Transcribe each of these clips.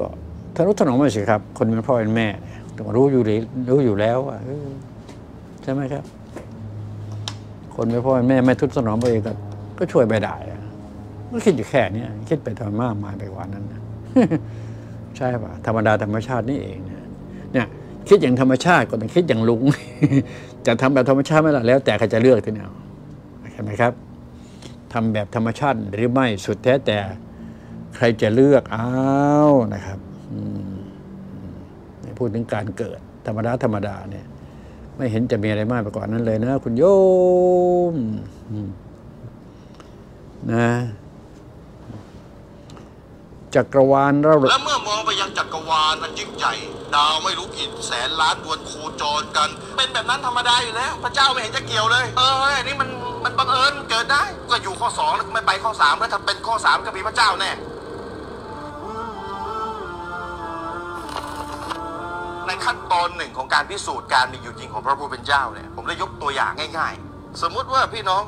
ก็ทนุถนอมมาสิครับ คนเป็นพ่อเป็นแม่ต้องรู้อยู่รู้อยู่แล้วว่าใช่ไหมครับ คนเป็นพ่อเป็นแม่ไม่ทุนถนอมตัวเองก็ก็ช่วยไม่ได้อะก็คิดอยู่แค่เนี้ยคิดไปทำมากมายไปกว่านั้นนะใช่ป่ะธรรมดาธรรมชาตินี่เองนะเนี่ยคิดอย่างธรรมชาติก็ต้องคิดอย่างลุง จะทำแบบธรรมชาติไม่ละแล้ว แต่ใครจะเลือกที่เนี่ยเห็นไหมครับทำแบบธรรมชาติหรือไม่สุดแท้แต่ ใครจะเลือกอ้าวนะครับพูดถึงการเกิด ธรรมดาธรรมดาเนี่ย ไม่เห็นจะมีอะไรมากไปกว่านั้นเลยนะ คุณโยมนะจักรวาลเราและเมื่อมองไปยังจักรวาลอันยิ่งใหญ่ดาวไม่รู้กี่แสนล้านดวงโคจรกัน เป็นแบบนั้นธรรมดาอยู่แล้ว พระเจ้าไม่เห็นจะเกี่ยวเลย เอออันนี่มันมันบังเอิญเกิดได้ ก็อยู่ข้อสองแล้วไม่ไปข้อสามแล้วถ้าเป็นข้อสามก็มีพระเจ้าแน่ ในขั้นตอนหนึ่งของการพิสูจน์การมีอยู่จริงของพระผู้เป็นเจ้าเนี่ยผมเลยยกตัวอย่างง่าย ๆ สมมุติว่าพี่น้อง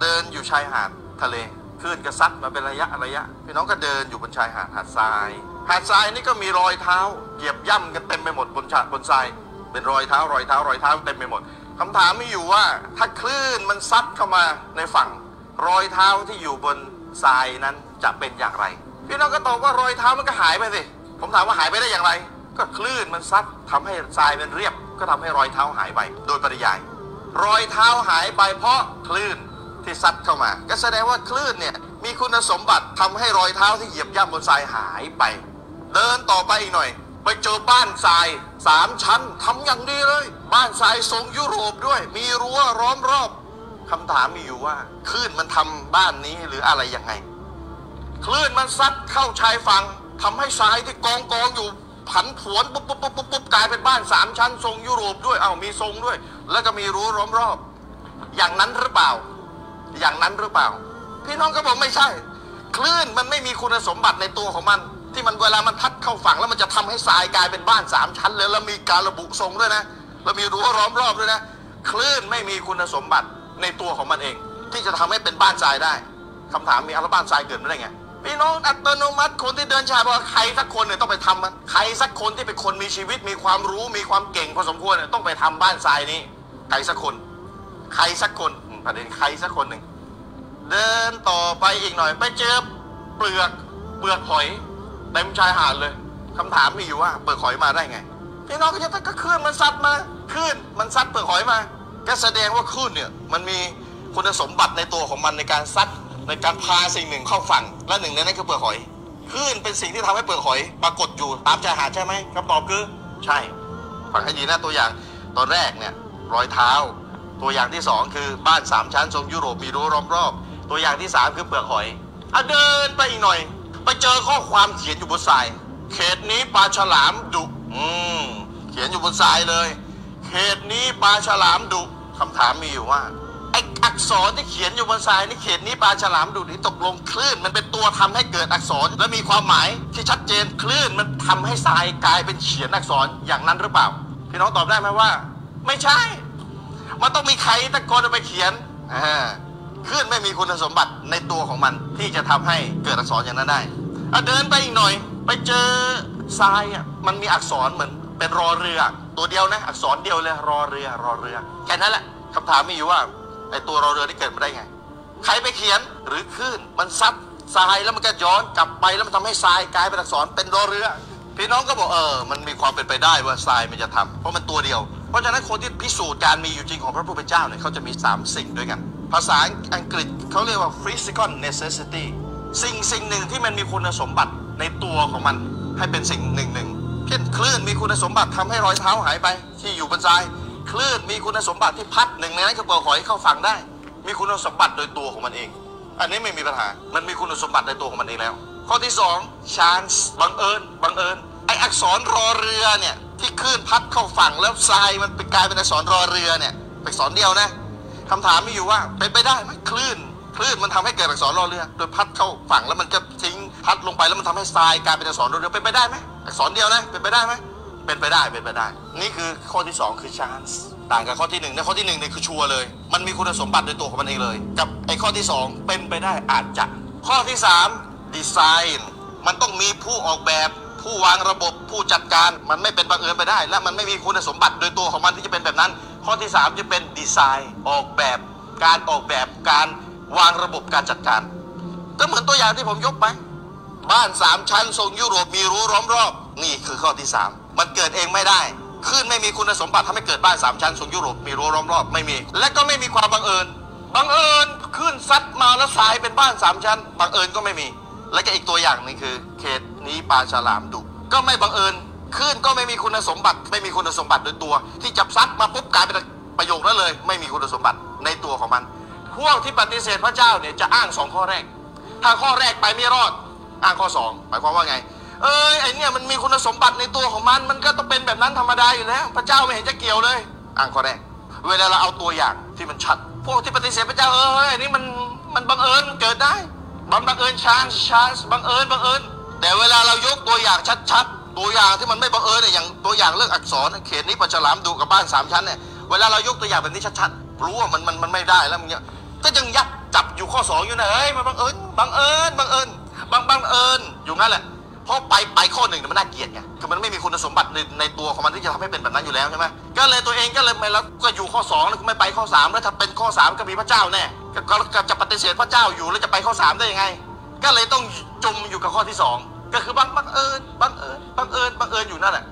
เดินอยู่ชายหาดทะเลคลื่นกระซัดมาเป็นระยะระยะ พี่น้องก็เดินอยู่บนชายหาดหาดทราย หาดทรายนี่ก็มีรอยเท้าเหยียบย่ำกันเต็มไปหมดบนชาบนทราย เป็นรอยเท้ารอยเท้ารอยเท้าเต็มไปหมดคำถามมีอยู่ว่าถ้าคลื่นมันซัดเข้ามาในฝั่ง รอยเท้าที่อยู่บนทรายนั้นจะเป็นอย่างไร พี่น้องก็ตอบว่ารอยเท้ามันก็หายไปสิผมถามว่าหายไปได้อย่างไร ก็คลื่นมันซัดทำให้ทรายมันเรียบ ก็ทำให้รอยเท้าหายไป โดยปริยาย รอยเท้าหายไปเพราะคลื่นที่ซัดเข้ามา ก็แสดงว่าคลื่นเนี่ยมีคุณสมบัติทำให้รอยเท้าที่เหยียบย่ำบนทรายหายไป เดินต่อไปอีกหน่อย ไปเจอบ้านทรายสามชั้นทำอย่างดีเลย บ้านทรายทรงยุโรปด้วย มีรั้วล้อมรอบคำถามมีอยู่ว่าคลื่นมันทำบ้านนี้หรืออะไรยังไงคลื่นมันซัดเข้าชายฝั่งทำให้ทรายที่กองกองอยู่ ผันผวนปุ๊บปุ๊บปุ๊บปุ๊บปุ๊บกลายเป็นบ้านสามชั้น ทรงยุโรปด้วย เอ้ามีทรงด้วย แล้วก็มีรั้วล้อมรอบ อย่างนั้นหรือเปล่า อย่างนั้นหรือเปล่า พี่น้องก็บอกไม่ใช่ คลื่นมันไม่มีคุณสมบัติในตัวของมัน ที่มันเวลามันพัดเข้าฝั่งแล้วมันจะทำให้ทรายกลายเป็นบ้านสามชั้นเลยแล้วมีการระบุทรงด้วยนะแล้วมีรั้วล้อมรอบด้วยนะ คลื่นไม่มีคุณสมบัติในตัวของมันเอง ที่จะทำให้เป็นบ้านทรายได้คำถามมีอัลบ้านทรายเกิดมาได้ไง พี่น้องอัตโนมัติคนที่เดินชายบอกว่าใครสักคนเนี่ยต้องไปทำมันใครสักคนที่เป็นคนมีชีวิตมีความรู้มีความเก่งพอสมควรเนี่ยต้องไปทำบ้านทรายนี้ใครสักคน ใครสักคนประเด็นใครสักคนหนึ่งเดินต่อไปอีกหน่อย ไปเจอเปลือกเปลือกหอยเต็มชายหาดเลยคำถามมีอยู่ว่าเปลือกหอยมาได้ไงพี่น้องก็จะก็คลื่นมันซัดมาคลื่นมันซัดเปลือกหอยมาก็แสดงว่าคลื่นเนี่ยมันมีคุณสมบัติในตัวของมันในการซัด ในการพาสิ่งหนึ่งเข้าฝั่ง และหนึ่งในนั้นคือเปลือกหอยคลื่นเป็นสิ่งที่ทำให้เปลือกหอย ปรากฏอยู่ตามชายหาดใช่ไหมคำตอบคือใช่ฟังให้ดีนะตัวอย่างตอนแรกเนี่ยรอยเท้า ตัวอย่างที่สองคือบ้านสามชั้นทรงยุโรปมีรั้วล้อมรอบตัวอย่างที่สามคือเปลือกหอยอะเดินไปอีกหน่อย ไปเจอข้อความเขียนอยู่บนทราย เขตนี้ปลาฉลามดุอืมเขียนอยู่บนทรายเลย เขตนี้ปลาฉลามดุคำถามมีอยู่ว่า ไออักษรที่เขียนอยู่บนทรายนี่เขตนี้ปลาฉลามดุนี่ตกลงคลื่น มันเป็นตัวทำให้เกิดอักษร และมีความหมายที่ชัดเจนคลื่นมันทำให้ทรายกลายเป็นเขียนอักษรอย่างนั้นหรือเปล่าพี่น้องตอบได้ไหมว่า ไม่ใช่ มันต้องมีใครตะโกนเอาไปเขียนอ่าคลื่นไม่มีคุณสมบัติในตัวของมันที่จะทำให้เกิดอักษรอย่างนั้นได้อะเดินไปอีกหน่อย ไปเจอทรายอะมันมีอักษรเหมือนเป็นรอเรือ ตัวเดียวนะ อักษรเดียวเลยรอเรือรอเรือแค่นั้นแหละคำถามมีอยู่ว่า ไอตัวรอเรือที่เกิดมาได้ไง ใครไปเขียนหรือคลื่นมันซัดทรายแล้วมันก็ย้อนกลับไปแล้วมันทำให้ทรายกลายเป็นอักษรเป็นรอเรือ พี่น้องก็บอกเออ มันมีความเป็นไปได้ว่าทรายมันจะทำเพราะมันตัวเดียว เพราะฉะนั้นคนที่พิสูจน์การมีอยู่จริงของพระผู้เป็นเจ้าเนี่ยเขาจะมี 3 สิ่งด้วยกัน ภาษาอังกฤษเขาเรียกว่า physical necessity สิ่งสิ่งหนึ่งที่มันมีคุณสมบัติในตัวของมันให้เป็นสิ่งหนึ่งหนึ่งเช่นคลื่นมีคุณสมบัติทำให้รอยเท้าหายไปที่อยู่บนทราย คลื่นมีคุณสมบัติที่พัดหนึ่งในนั้นคือเปลือกหอยเข้าฝั่งได้ มีคุณสมบัติโดยตัวของมันเอง อันนี้ไม่มีปัญหา มันมีคุณสมบัติในตัวของมันเองแล้ว ข้อที่สอง chance บังเอิญบังเอิญไออักษรรอเรือเนี่ยที่คลื่นพัดเข้าฝั่งแล้วทรายมันไปกลายเป็นอักษรรอเรือเนี่ยอักษรเดียวนะคำถามมีอยู่ว่าเป็นไปได้ไหมคลื่นคลื่นมันทำให้เกิดอักษรรอเรือ โดยพัดเข้าฝั่งแล้วมันก็ทิ้งพัดลงไปแล้วมันทำให้ทรายกลายเป็นอักษรรอเรือเป็นไปได้ไหมอักษรเดียวนะเป็นไปได้ไหม เป็นไปได้เป็นไปได้ นี่คือข้อที่สองคือ chance ต่างกับข้อที่หนึ่งนะข้อที่หนึ่งเนี่ยคือชัวร์เลย มันมีคุณสมบัติในตัวของมันเองเลย กับไอ้ข้อที่สองเป็นไปได้อาจจะ ข้อที่สามดีไซน์มันต้องมีผู้ออกแบบผู้วางระบบผู้จัดการมันไม่เป็นบังเอิญไปได้ และมันไม่มีคุณสมบัติโดยตัวของมันที่จะเป็นแบบนั้น ข้อที่ 3 จะเป็นดีไซน์ออกแบบ การออกแบบการวางระบบการจัดการ ก็เหมือนตัวอย่างที่ผมยกไป บ้านสามชั้นทรงยุโรปมีรั้วล้อมรอบ นี่คือข้อที่ 3 มันเกิดเองไม่ได้คลื่นไม่มีคุณสมบัติทำให้เกิดบ้านสามชั้นทรงยุโรปมีรั้วล้อมรอบไม่มี และก็ไม่มีความบังเอิญบังเอิญคลื่นซัดมาแล้วทรายเป็นบ้านสามชั้นบังเอิญก็ไม่มี และก็อีกตัวอย่างนึงคือ เขตนี้ปลาฉลามดุก็ไม่บังเอิญคลื่นก็ไม่มีคุณสมบัติ ไม่มีคุณสมบัติโดยตัว ที่จับซัดมาปุ๊บกลายเป็นประโยคนั้นเลย ไม่มีคุณสมบัติในตัวของมัน พวกที่ปฏิเสธพระเจ้าเนี่ยจะอ้างสองข้อแรก ถ้าข้อแรกไปไม่รอด อ้างข้อสองหมายความว่าไง เอ้ยไอเนี่ยมันมีคุณสมบัติในตัวของมันมันก็ต้องเป็นแบบนั้นธรรมดาอยู่แล้วพระเจ้าไม่เห็นจะเกี่ยวเลยอ้างข้อแรกเวลาเราเอาตัวอย่างที่มันชัด พวกที่ปฏิเสธพระเจ้าเอ้ยอันนี้มันมันบังเอิญเกิดได้บังบังเอิญชานชานบังเอิญบังเอิญแต่เวลาเรายกตัวอย่างชัดๆ ตัวอย่างที่มันไม่บังเอิญเนี่ยอย่างตัวอย่างเรื่องอักษรเขตนี้ปลาฉลามดุกับบ้านสามชั้นเนี่ยเวลาเรายกตัวอย่างแบบนี้ชัดๆรู้ว่ามันมันมันไม่ได้แล้วมันเนี่ยก็ยังยัดจับอยู่ข้อสองอยู่นะเฮ้ยมันบังเอิญบังเอิญบังเอิญบังบังเอิญอยู่งั้นแหละ ราะไปไปข้อหนึ่งเนี่ยมันน่าเกลียดไงคือมันไม่มีคุณสมบัติในในตัวของมันที่จะทำให้เป็นแบบนั้นอยู่แล้วใช่ไหมก็เลยตัวเองก็เลยไม่แล้วก็อยู่ข้อสองแล้วก็ไม่ไปข้อสามแล้วถ้าเป็นข้อสามก็มีพระเจ้าแน่ก็ก็จะปฏิเสธพระเจ้าอยู่แล้วจะไปข้อสามได้ยังไง ก็เลยต้องจมอยู่กับข้อที่สองก็คือบังบังเอิญบังเอิญบังเอิญบังเอิญอยู่นั่นแหละ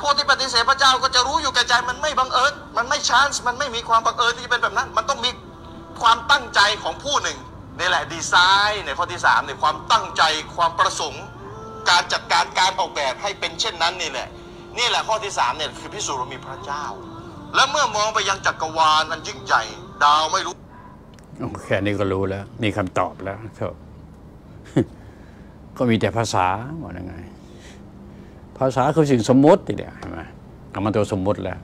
พวกที่ปฏิเสธพระเจ้าก็จะรู้อยู่แก่ใจมันไม่บังเอิญมันไม่ชานส์มันไม่มีความบังเอิญที่จะเป็นแบบนั้น มันต้องมีความตั้งใจของผู้หนึ่งนี่แหละดีไซน์ในข้อที่สามเนี่ยความตั้งใจความประสงค์ การจัดการการออกแบบให้เป็นเช่นนั้นนี่แหละ นี่แหละข้อที่สามเนี่ยคือพิสูจน์ว่ามีพระเจ้า และเมื่อมองไปยังจักรวาลอันยิ่งใหญ่ดาวไม่รู้โอ้แค่นี้ก็รู้แล้ว มีคำตอบแล้วครับก็มีแต่ภาษาว่ายังไง ภาษาคือสิ่งสมมติทีเดียวเห็นไหมเอามาตัวสมมติแล้ว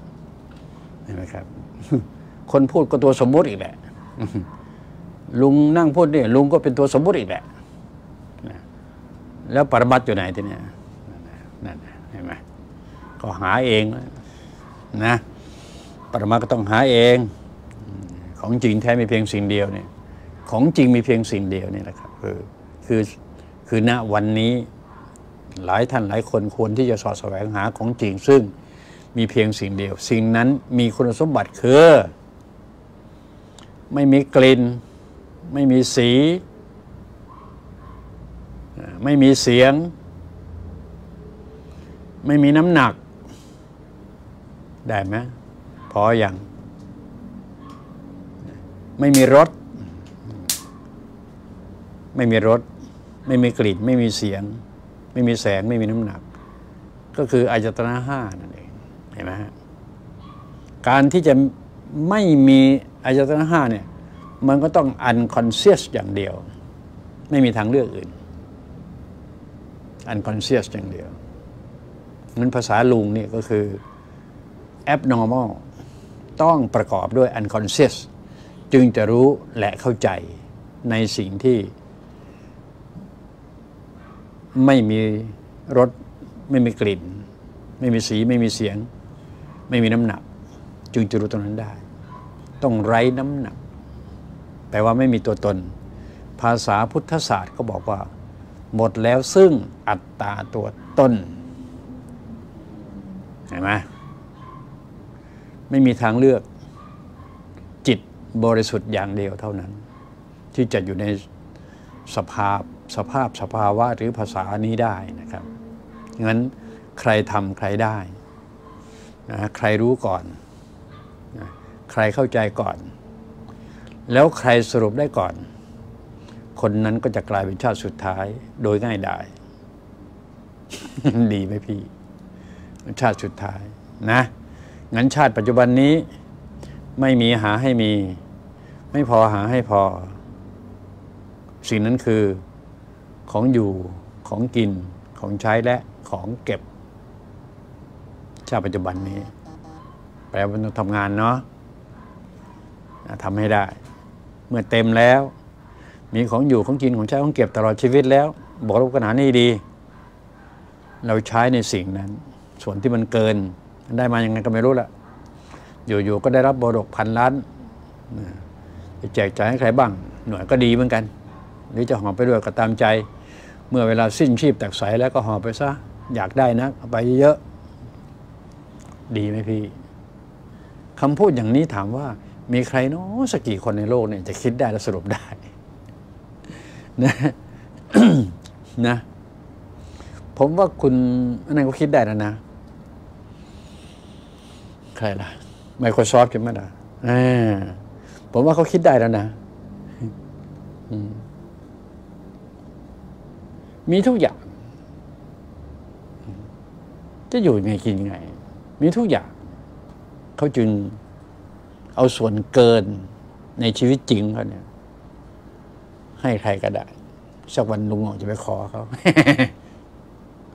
เห็นไหมครับ คนพูดก็ตัวสมมติอีกแหละลุงนั่งพูดเนี่ยลุงก็เป็นตัวสมมติอีกแหละ แล้วปรมัตอยู่ไหนทีเนี้ยนั่นเห็นไหมก็หาเองนะปรมัตก็ต้องหาเอง ของจริงแท้มีเพียงสิ่งเดียวเนี่ยของจริงมีเพียงสิ่งเดียวนี่แหละครับคือคือคือณวันนี้หลายท่านหลายคนควรที่จะสอดแสวงหาของจริงซึ่งมีเพียงสิ่งเดียว สิ่งนั้นมีคุณสมบัติคือ ไม่มีกลิ่น ไม่มีสี ไม่มีเสียง ไม่มีน้ำหนัก ได้ไหมพออย่าง ไม่มีรสไม่มีรสไม่มีกลิ่นไม่มีเสียง ไม่มีแสงไม่มีน้ำหนัก ก็คืออายตนะห้านั่นเองเห็นไหมฮะการที่จะไม่มีอายตนะห้าเนี่ยมันก็ต้อง unconscious อย่างเดียว ไม่มีทางเลือกอื่น unconscious อย่างเดียวนั้นภาษาลุงเนี่ยก็คือ abnormal ต้องประกอบด้วย unconscious จึงจะรู้และเข้าใจในสิ่งที่ ไม่มีรสไม่มีกลิ่น ไม่มีสีไม่มีเสียง ไม่มีน้ำหนัก จึงจะรู้ตรงนั้นได้ ต้องไร้น้ำหนักแปลว่าไม่มีตัวตน ภาษาพุทธศาสตร์ก็บอกว่า หมดแล้วซึ่งอัตตาตัวตนเห็นไหมไม่มีทางเลือกจิตบริสุทธิ์อย่างเดียวเท่านั้น ที่จะอยู่ในสภาพสภาพสภาวะหรือภาษานี้ได้นะครับงั้นใครทำใครได้นะใครรู้ก่อนนะใครเข้าใจก่อน แล้วใครสรุปได้ก่อน คนนั้นก็จะกลายเป็นชาติสุดท้ายโดยง่ายดาย ดีไหมพี่ ชาติสุดท้ายนะ งั้นชาติปัจจุบันนี้ ไม่มีหาให้มี ไม่พอหาให้พอ สิ่งนั้นคือของอยู่ของกินของใช้และของเก็บ ชาติปัจจุบันนี้ แปลว่าต้องทำงานเนาะทำให้ได้ เมื่อเต็มแล้ว มีของอยู่ของกินของใช้ของเก็บตลอดชีวิตแล้ว บอกรับขนาดนี้ดี เราใช้ในสิ่งนั้น ส่วนที่มันเกินได้มาอยังไงก็ไม่รู้ละอยู่ๆก็ได้รับบรดกพันล้านจะแจกจ่ายให้ใครบ้าง หน่วยก็ดีเหมือนกันหรือจะห่อไปด้วยก็ตามใจ เมื่อเวลาสิ้นชีพแตกใสแล้วก็ห่อไปซะอยากได้นะเอาไปเยอะดีไหมพี่คำพูดอย่างนี้ถามว่ามีใครเนาะสักกี่คนในโลกเนี่ยจะคิดได้และสรุปได้ นะนะ ผมว่าคุณอันนั้นก็คิดได้แล้วนะ ใครล่ะ Microsoft ใช่ไหมล่ะผมว่าเขาคิดได้แล้วนะมีทุกอย่าง จะอยู่ยังไงกินยังไง มีทุกอย่าง เขาจึงเอาส่วนเกินในชีวิตจริงเขาเนี่ย ให้ใครก็ได้สักวันลุงจะไปขอเขา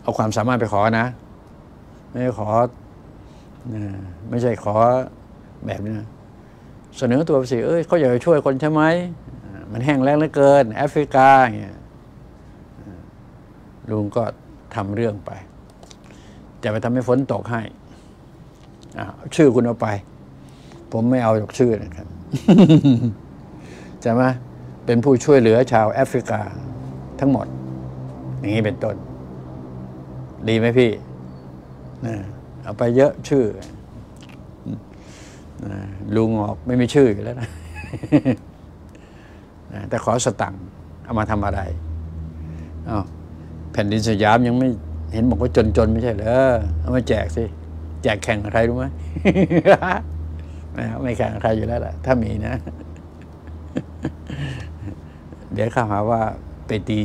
เอาความสามารถไปขอนะ ไม่ขอไม่ใช่ขอแบบนี้นะเสนอตัวไปสิเอ้ยเขาอยากจะช่วยคนใช่ไหมมันแห้งแล้งเหลือเกิน แอฟริกาอย่างเงี้ยลุงก็ทำเรื่องไป จะไปทำให้ฝนตกให้ชื่อคุณเอาไป ผมไม่เอาหรอกชื่อนะครับใช่ไหม เป็นผู้ช่วยเหลือชาวแอฟริกาทั้งหมด อย่างนี้เป็นต้น ดีไหมพี่นะเอาไปเยอะชื่อนะลุงออกไม่มีชื่ออยู่แล้วนะนะแต่ขอสตังค์เอามาทำอะไรอ้าแผ่นดินสยามยังไม่เห็นบอกว่าจนๆ ไม่ใช่เหรอเอามาแจกสิ แจกแข่งใครรู้ไหมไม่แข่งใครอยู่แล้วล่ะ ถ้ามีนะ เดี๋ยวข้าหาว่าไปตี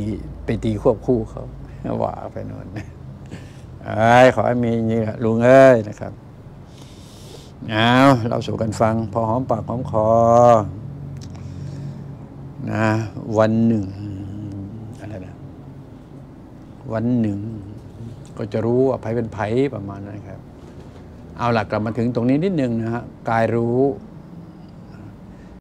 ไปตีควบคู่เขาว่าไปโน่นเอ้ขอให้มีอย่างนี้ล่ะลุงเอ้ยนะครับเอาเราสู่กันฟัง พอหอมปากหอมคอนะวันหนึ่งอะไรนะวันหนึ่ง ก็จะรู้ว่าไผเป็นไผประมาณนั้นครับ เอาหลักกลับมาถึงตรงนี้นิดนึงนะฮะกายรู้